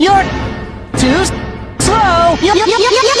You're too slow. You're too slow,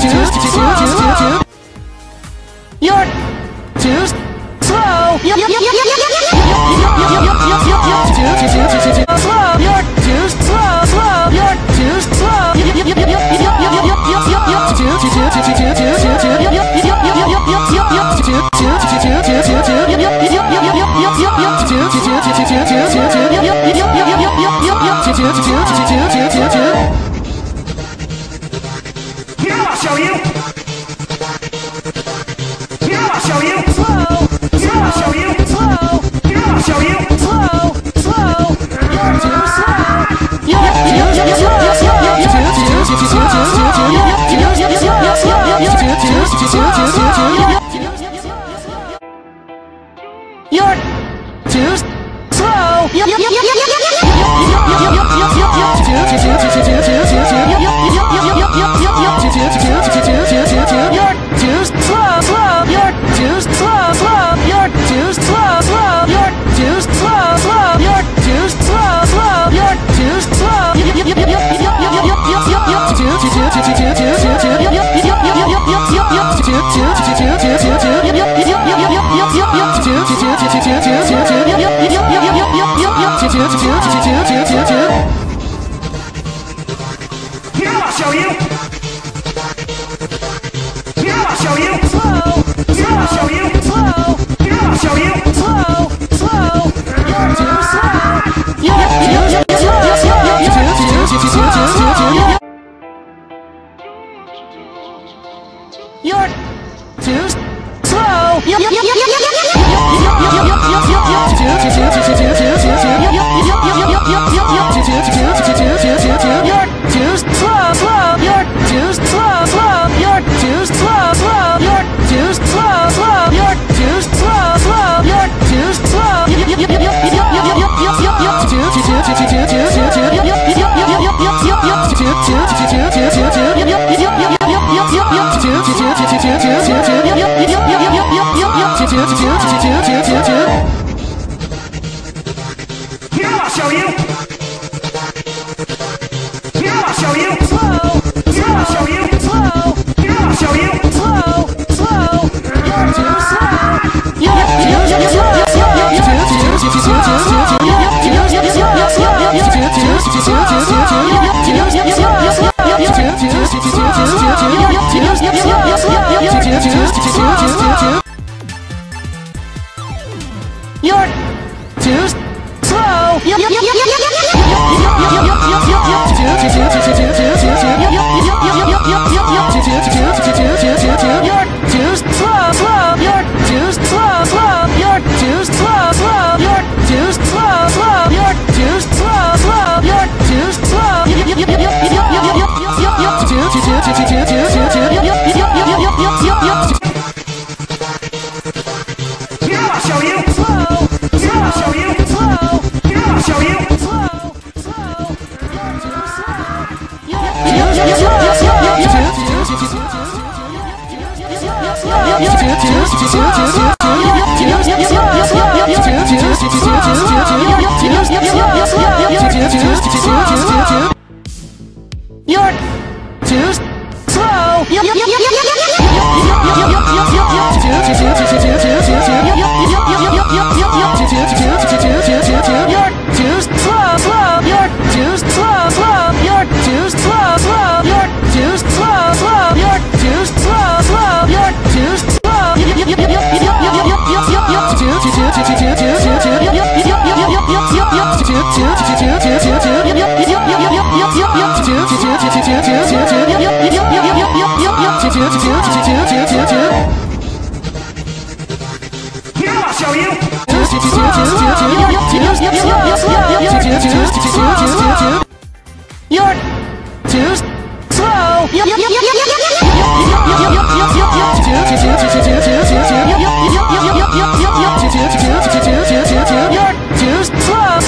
You're too slow. You're too slow, slow. You're too slow. You're too slow. You're too slow. 听我小鹰，听我小鹰，slow，听我小鹰，slow，听我小鹰，slow，slow，slow，slow。You're too slow. You're too slow. 小英。You're too slow. You're too slow.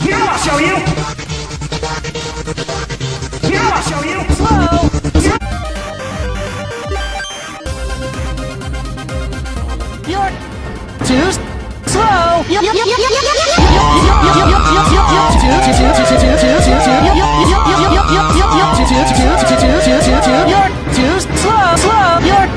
Here I'll show you. Here I'll show you. Slow. You're too slow. You're too slow. You're